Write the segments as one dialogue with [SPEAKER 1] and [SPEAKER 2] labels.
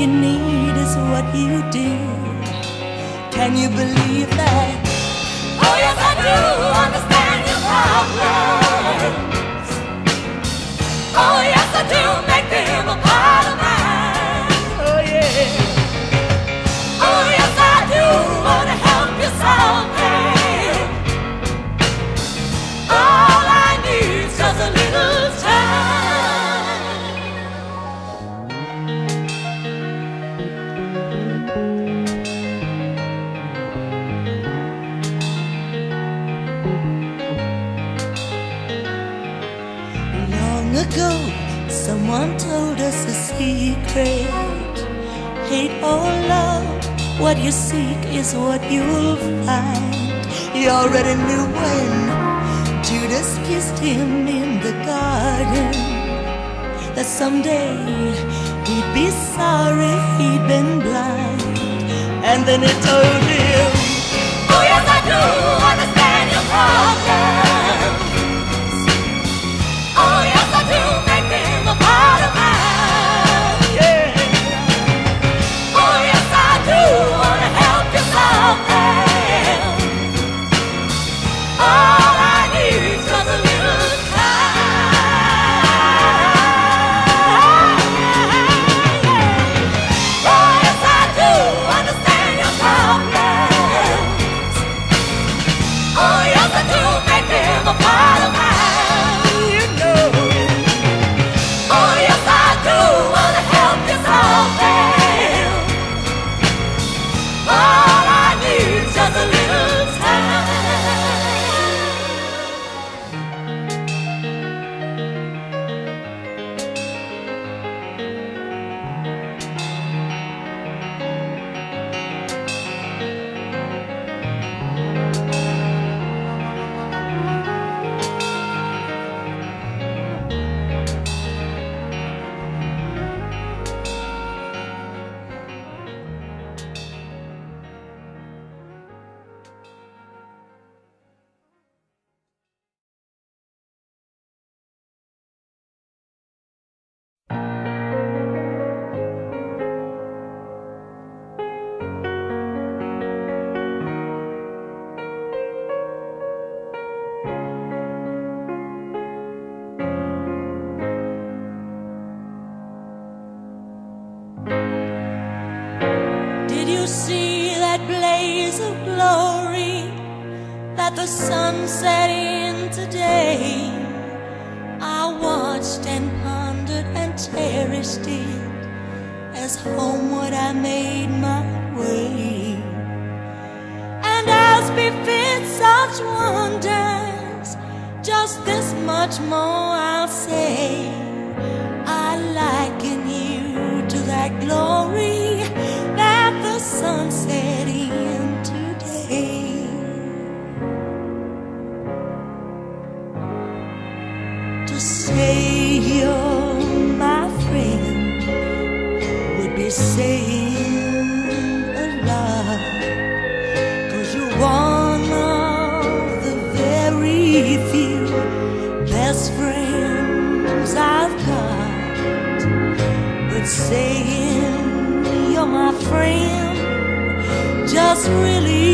[SPEAKER 1] you need is what you do. Can you believe that? than it does. at the sunset setting today. I watched and pondered and cherished it as homeward I made my way. And as befits such wonders, just this much more I'll say. friend just really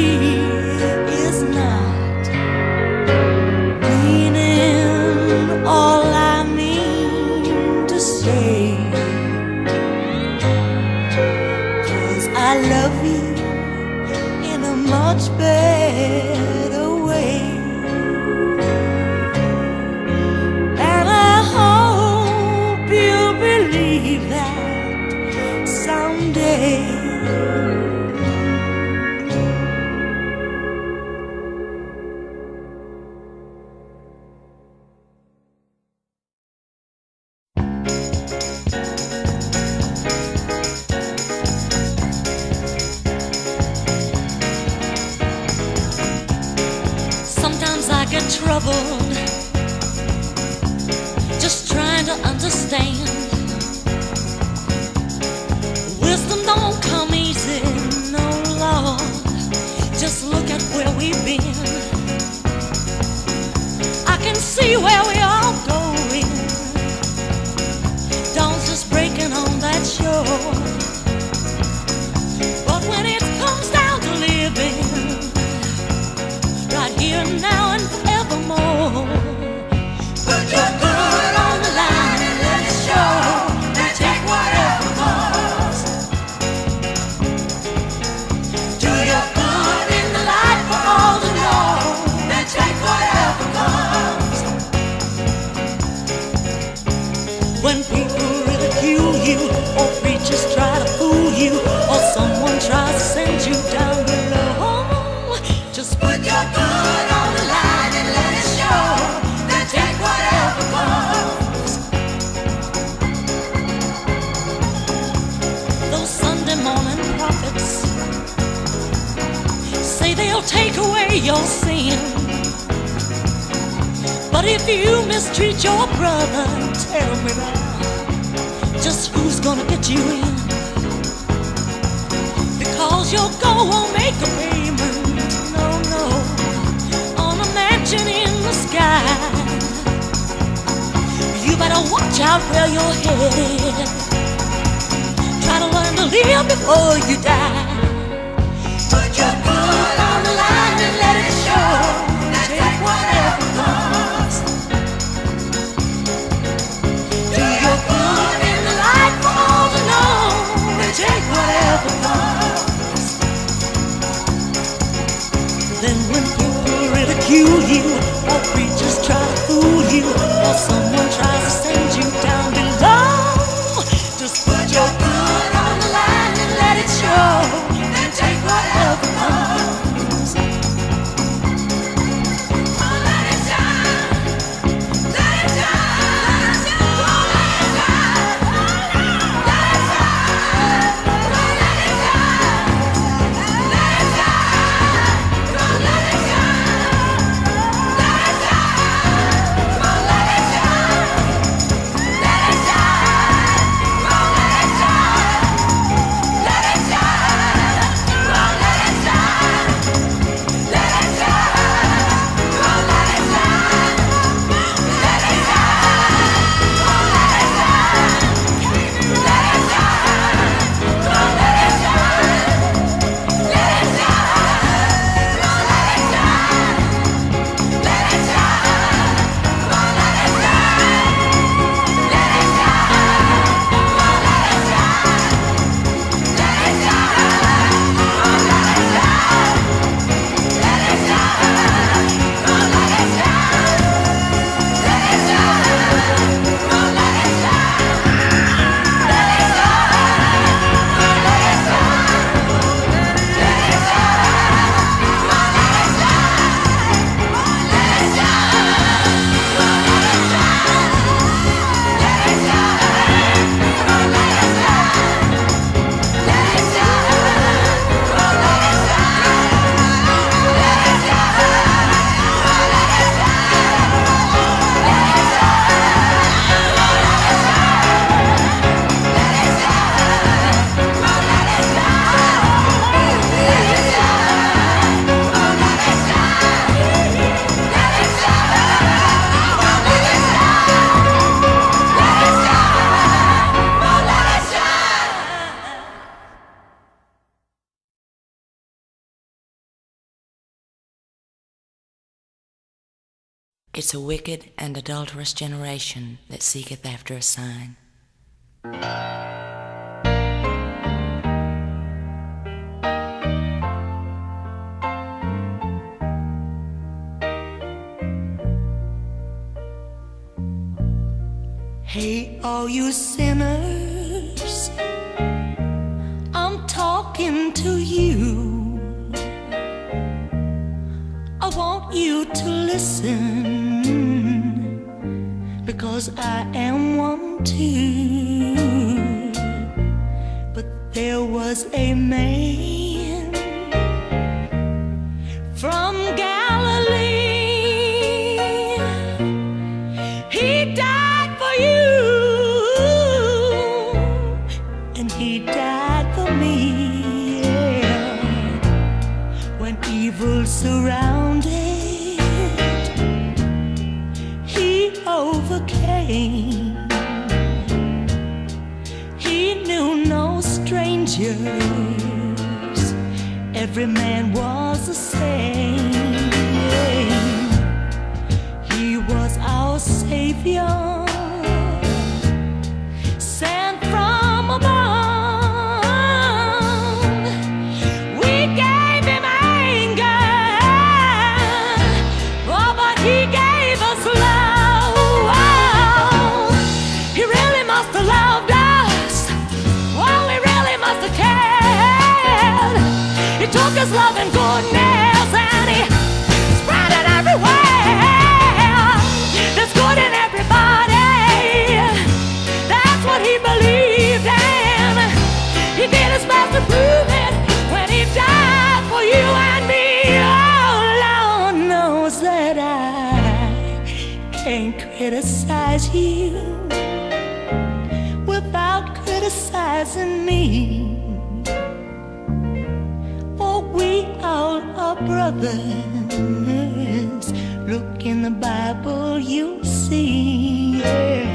[SPEAKER 1] make a payment, no, no, on a mansion in the sky. You better watch out where you're headed. Try to learn to live before you die. Put your you, or just try to fool you, or some.
[SPEAKER 2] It's a wicked and adulterous generation that seeketh after a sign.
[SPEAKER 1] Hey, all you sinners, I'm talking to you. I want you to listen because I am one too. But there was a man from. criticize you without criticizing me. For we all are brothers. Look in the Bible, you'll see. Yeah.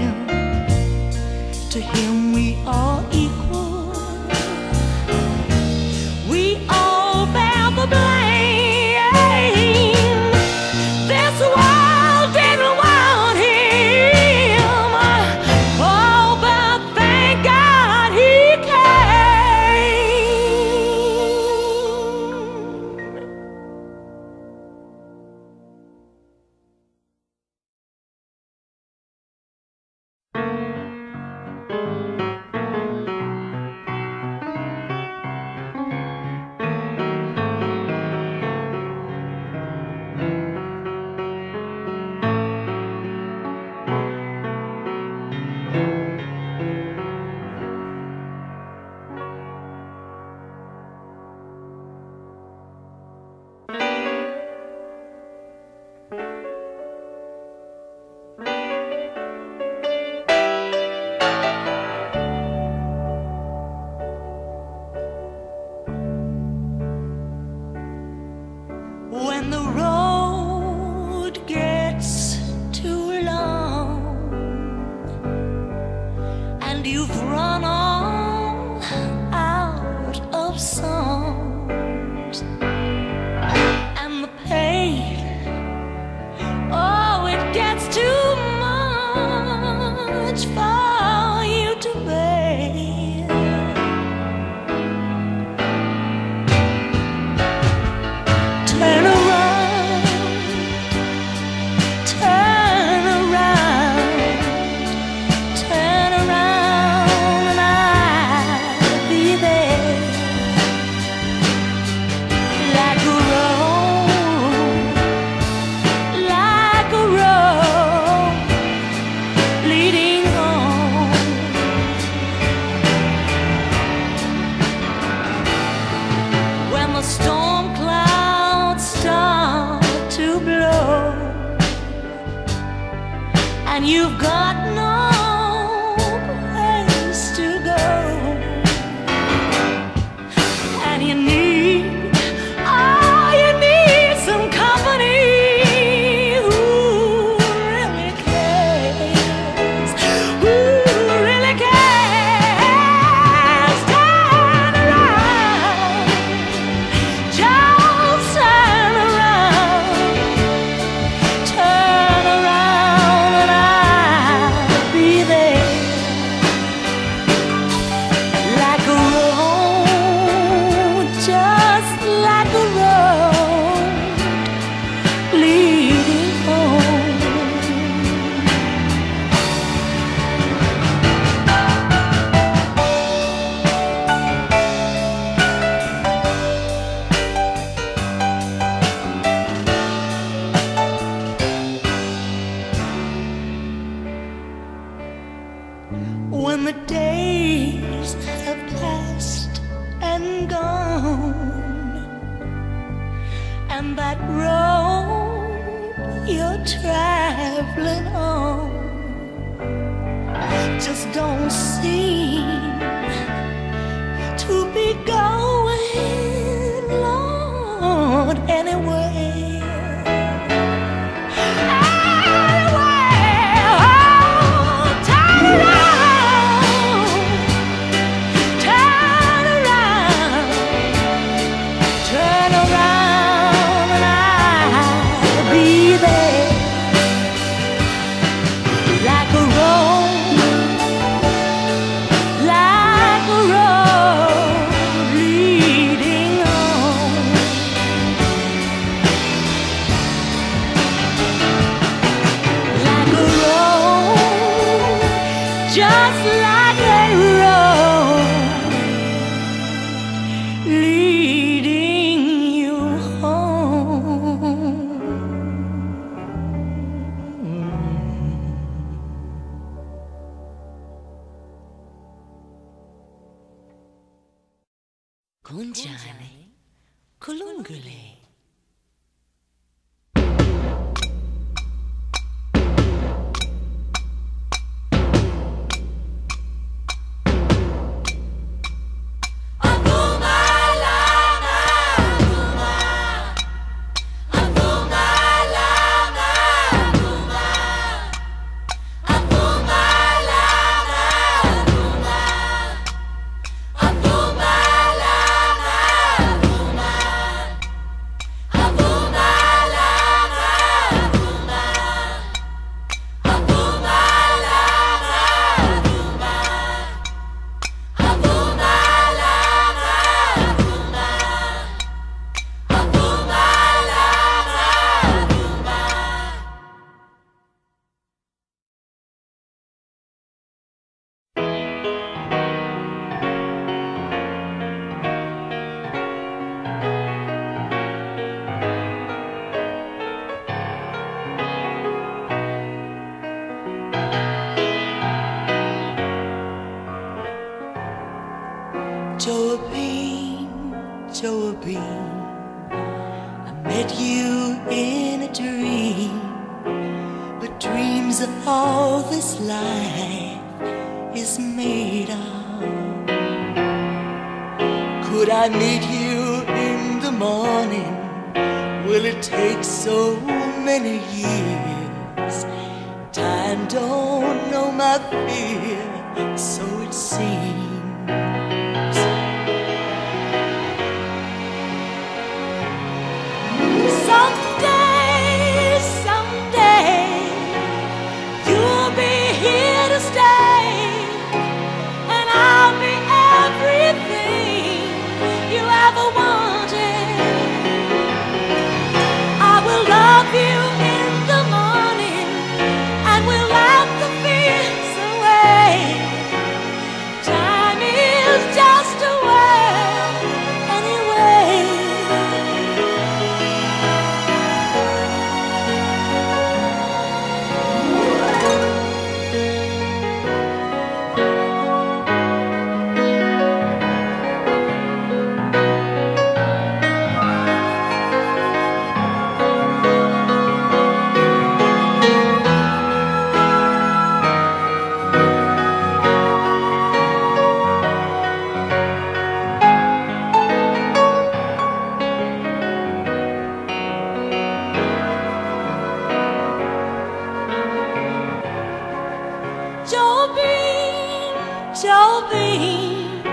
[SPEAKER 1] Jolene,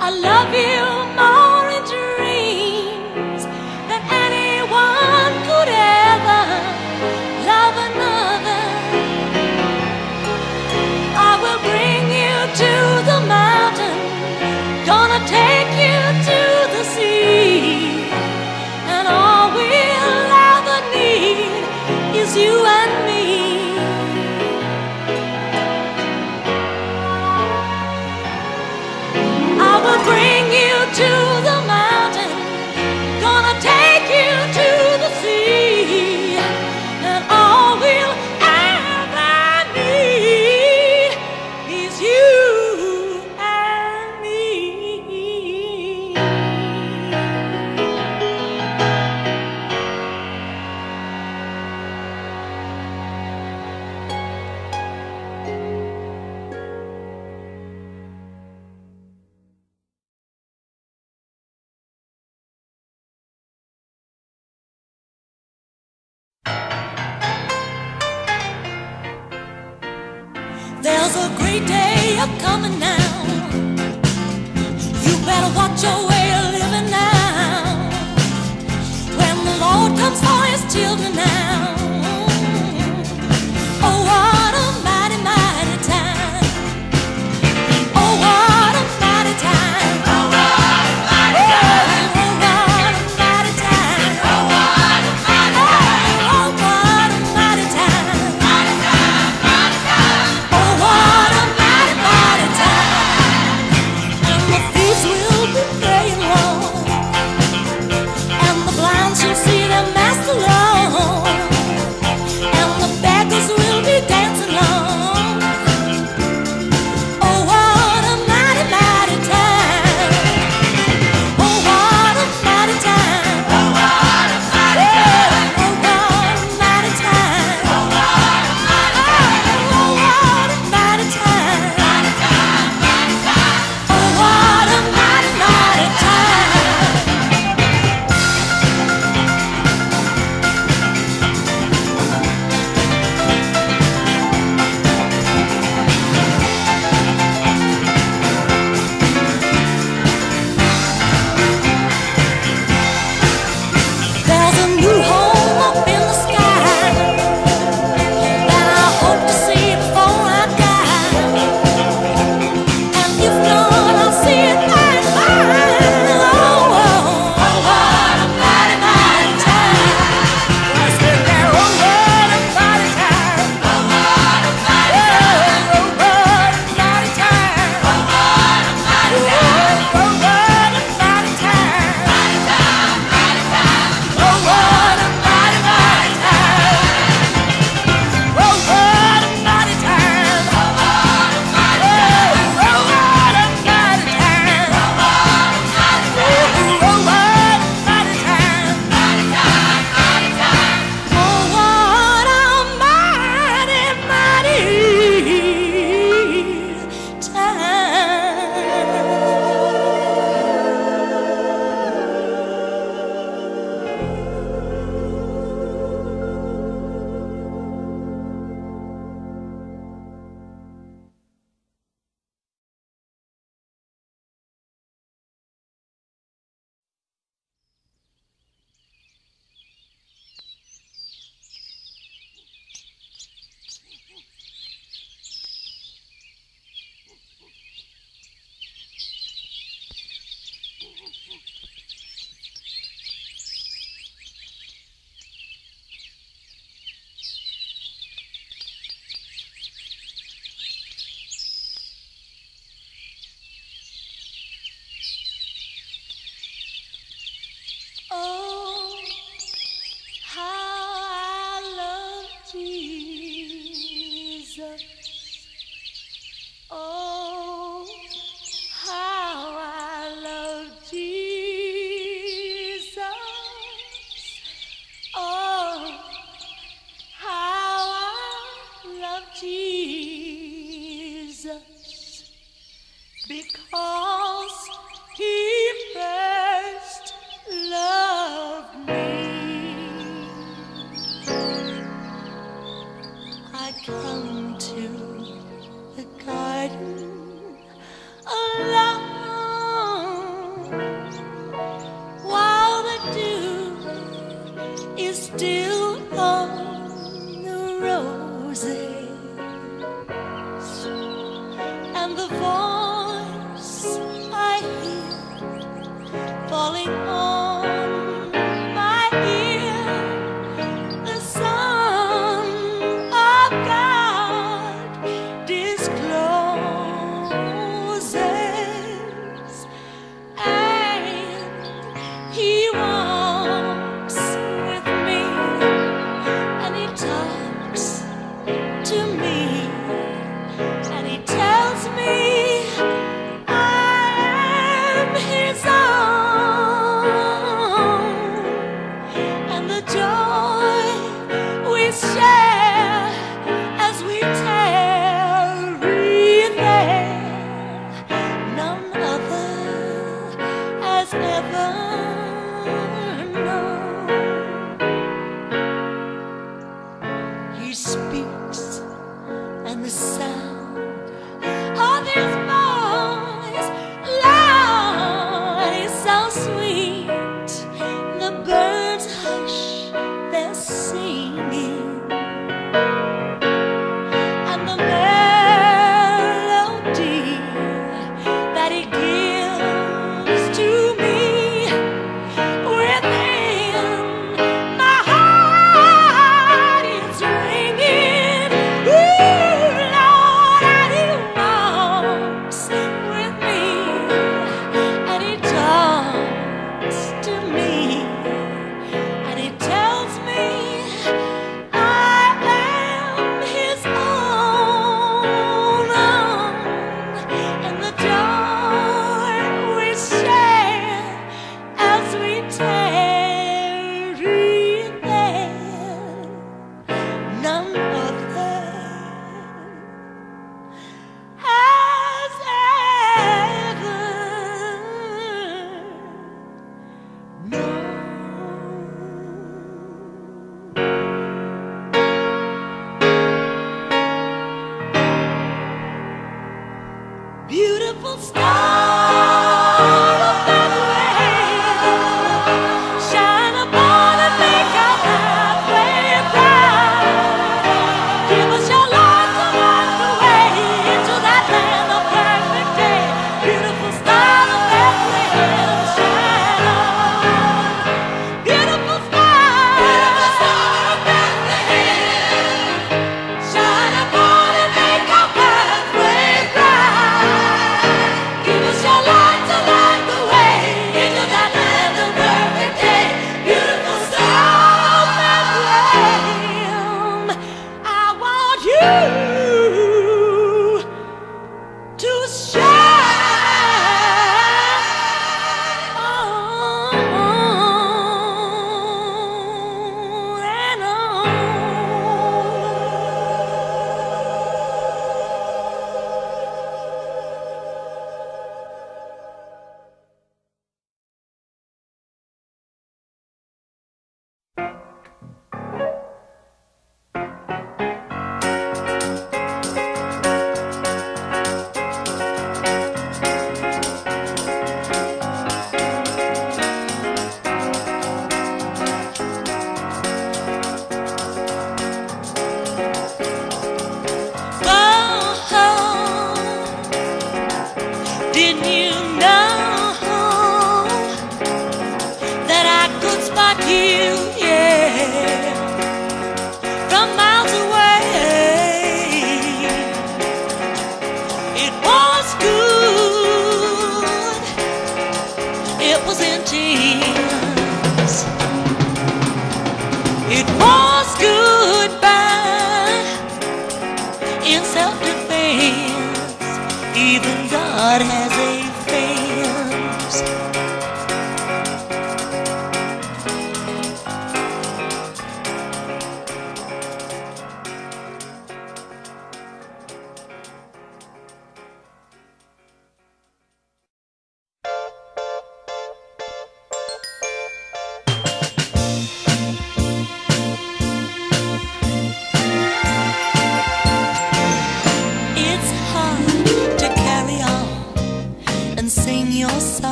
[SPEAKER 1] I love you Great day a coming now.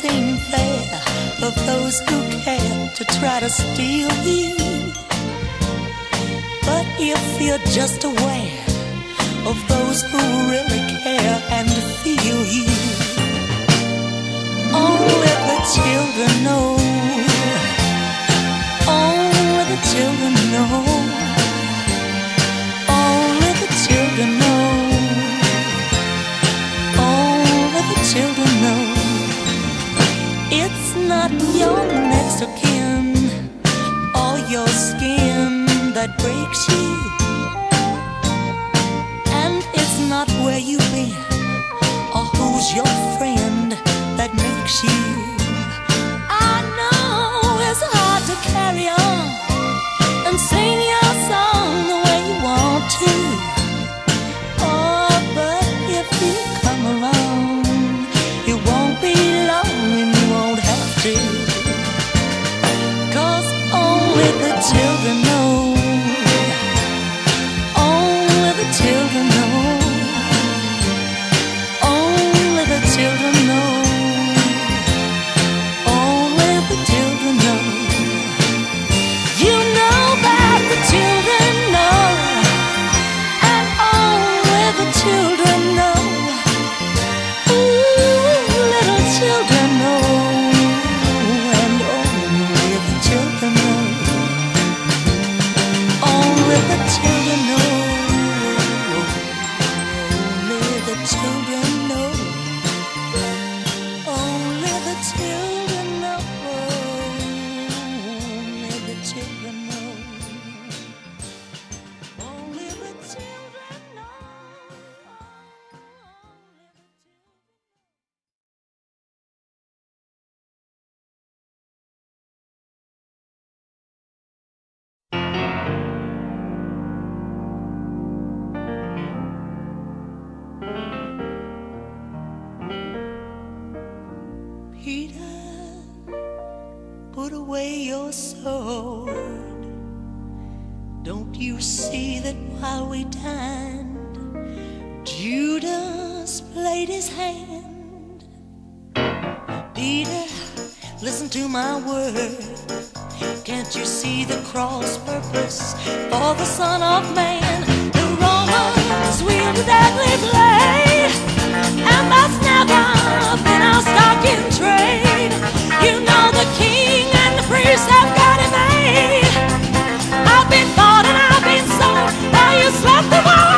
[SPEAKER 1] seem fair of those who care to try to steal you. But if you're just aware of those who really care and feel you, only the children know. Only the children know. your your skin that breaks you. And it's not where you've been or who's your friend. away your sword. Don't you see that while we dined, Judas played his hand? Peter, listen to my word. Can't you see the cross purpose for the Son of Man? The Romans wield a deadly blade, and that's never been our stock in trade. Slap the wall.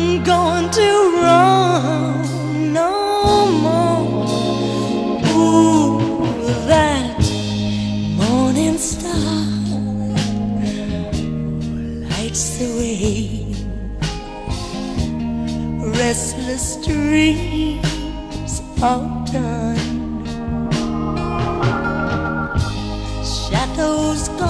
[SPEAKER 1] I'm going to run no more. Ooh, that morning star lights the way. Restless dreams are done. Shadows gone.